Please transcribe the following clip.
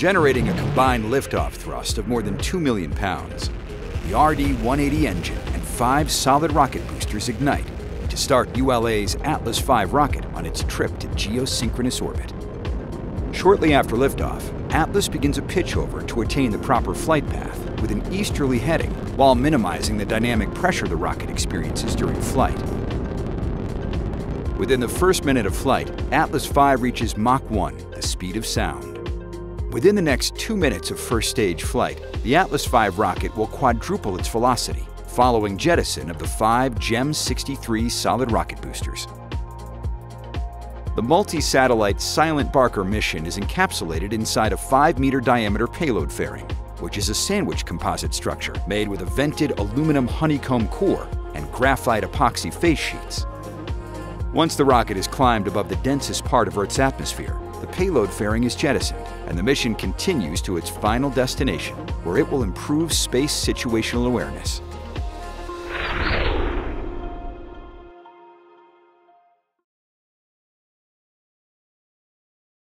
generating a combined liftoff thrust of more than 2 million pounds. The RD-180 engine and five solid rocket boosters ignite to start ULA's Atlas V rocket on its trip to geosynchronous orbit. Shortly after liftoff, Atlas begins a pitchover to attain the proper flight path with an easterly heading while minimizing the dynamic pressure the rocket experiences during flight. Within the first minute of flight, Atlas V reaches Mach 1, the speed of sound. Within the next two minutes of first stage flight, the Atlas V rocket will quadruple its velocity, following jettison of the five GEM 63 solid rocket boosters. The multi-satellite SILENTBARKER mission is encapsulated inside a 5-meter diameter payload fairing, which is a sandwich composite structure made with a vented aluminum honeycomb core and graphite epoxy face sheets. Once the rocket has climbed above the densest part of Earth's atmosphere, the payload fairing is jettisoned, and the mission continues to its final destination, where it will improve space situational awareness.